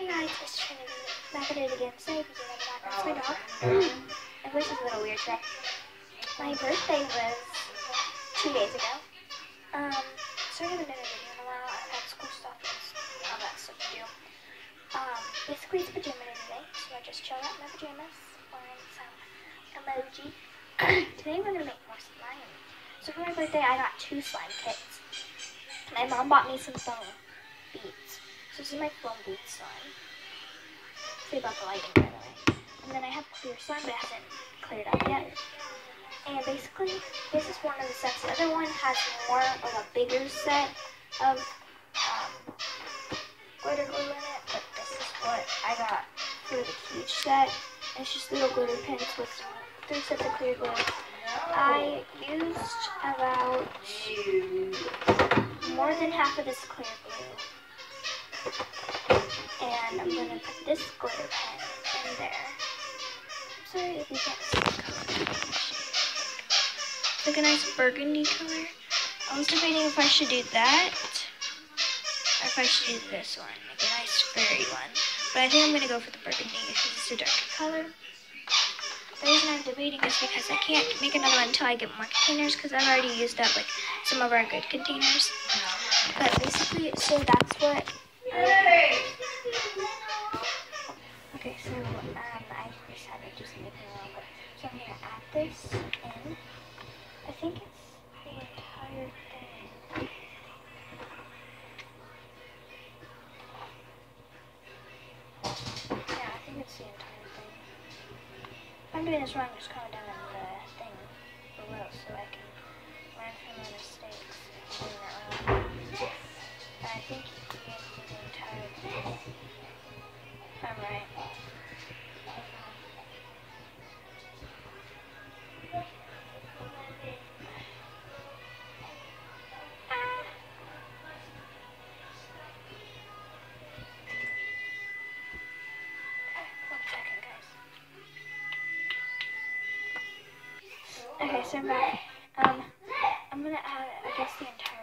Hey guys, it's Trinity. Back at it again. Sorry if you hear that background. It's my dog. my voice is a little weird today. My birthday was two days ago. Um, so I haven't done a video in a while. I've had school stuff and all that stuff to do. Um, basically it's pajama day today, so I just chilled out in my pajamas, wearing some emoji. today we're gonna make more slime. So for my birthday, I got two slime kits. My mom bought me some foam beads. This is my foam bead slime. See about the lighting, by the way. And then I have clear slime, but it hasn't cleared up yet. And basically, this is one of the sets. The other one has more, of a bigger set of um, glitter glue in it, but this is what I got for the huge set. And it's just little glitter pins with three sets of clear glue. I used about more than half of this clear glue. And I'm to put this glitter pen in there. I'm sorry if you can't see the color. It's like a nice burgundy color. I was debating if I should do that or if I should do this one, like a nice fairy one. But I think I'm to go for the burgundy because it's a darker color. The reason I'm debating is because I can't make another one until I get more containers because I've already used up like some of our good containers. But basically, so that's what. Okay, so um, I decided just leave it alone. But so I'm gonna add this in. I think I'm right. One second, guys. Okay, so I'm back. Um, I'm gonna add, I guess, the entire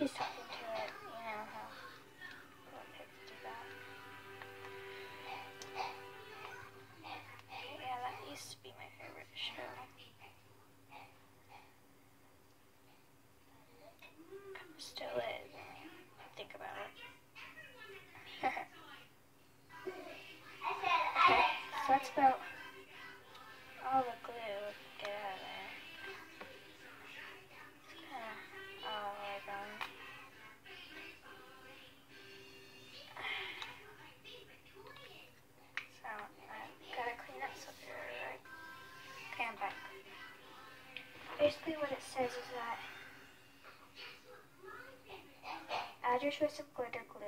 He's talking to it, you know how do that. Yeah, that used to be my favorite show. Still. Think about it. okay, so that's about all the glue. Basically, what it says is that add your choice of glitter glue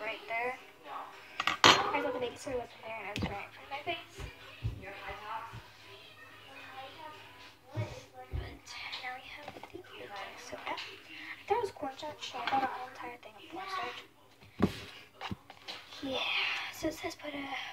right there. I thought the baking soda was there and I was right in front of my face. But now we have the baking soda. I thought it was cornstarch, so I bought a whole entire thing of cornstarch. Yeah, so it says put a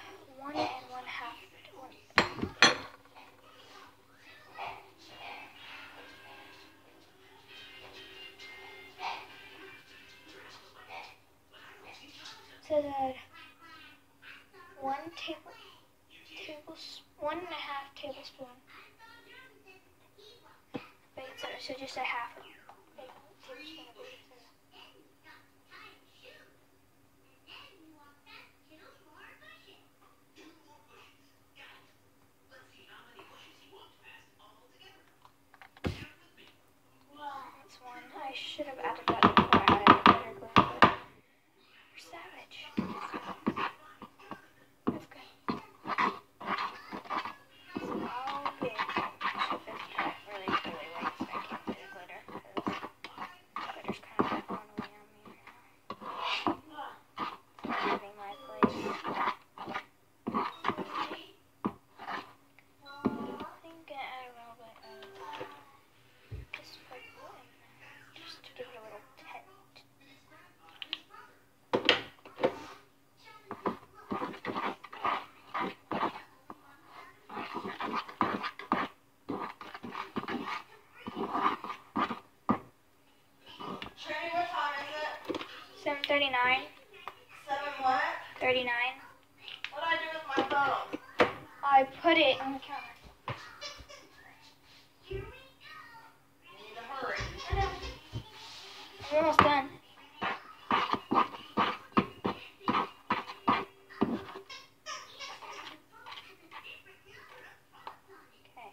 739, Seven what? 39. What do I do with my phone? I put it on the counter. You need to hurry. I'm almost done. Okay.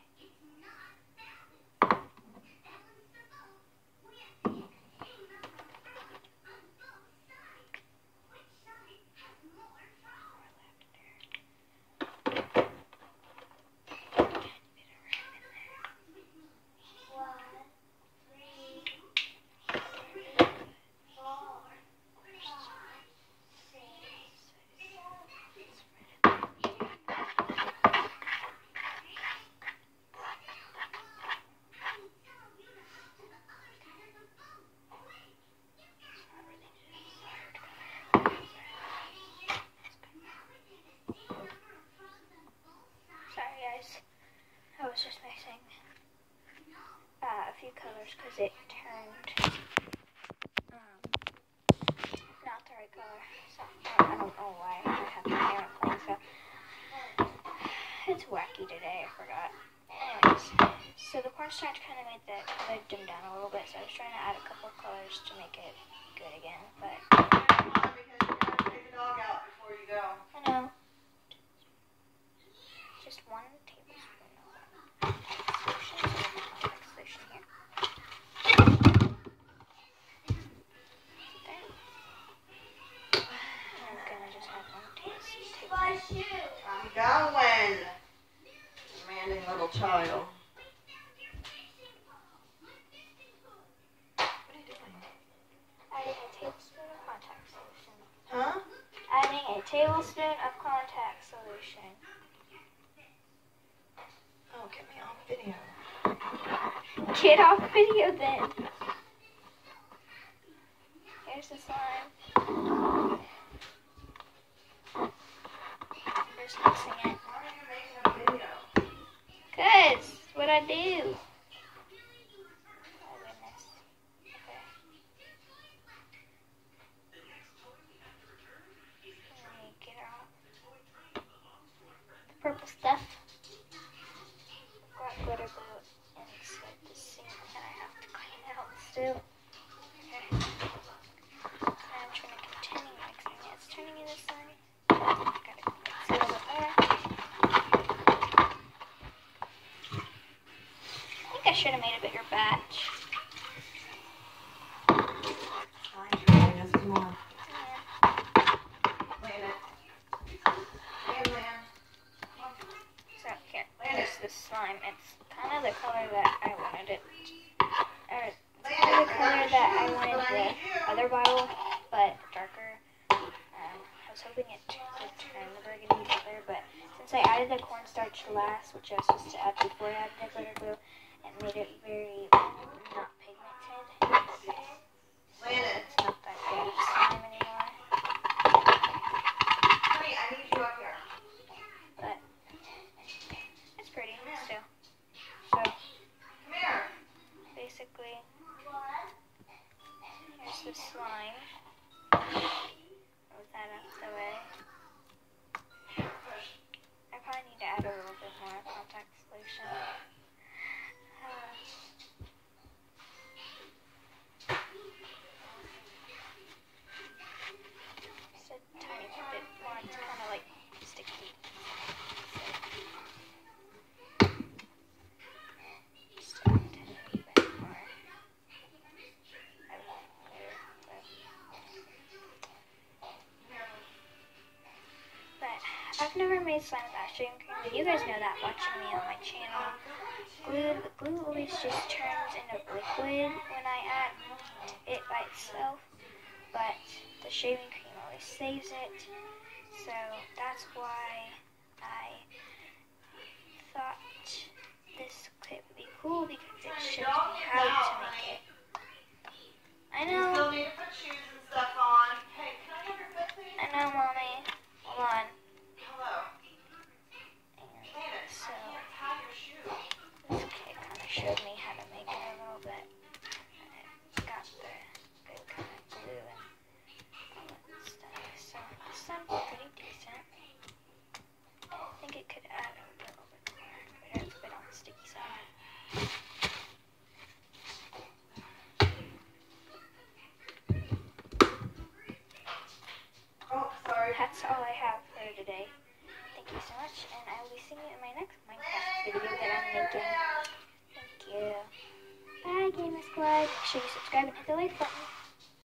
Sorry guys, I was just mixing uh, a few colors because it turned um, not the right color. So I don't know why I have my camera playing. So it's wacky today. I forgot. Anyways, so the cornstarch kind of made the color dim down a little bit. So I was trying to add a couple colors to make it good again, but Come on, because you gotta take the dog out before you go. I know. Just one tablespoon. I'm going. Demanding little child. What are you doing? Adding a tablespoon of contact solution. Huh? Adding a tablespoon of contact solution. Oh, get me off video. Get off video then. Here's the slime. still. Okay. I'm trying to continue mixing. It's turning me this time. Got it. It's a little. I think I should have made a bigger batch. slime. It's kind of the color that I wanted it that I wanted the other bottle, but darker. Um, I was hoping it would turn the burgundy color, but since I added the cornstarch last, which I was supposed to add before I added the glitter glue, it made it very I've never made slime with cream, but you guys know that watching me on my channel. Glue, glue always just turns into liquid when I add it by itself, but the shaving cream always saves it, so that's why I thought this clip would be cool because it shows how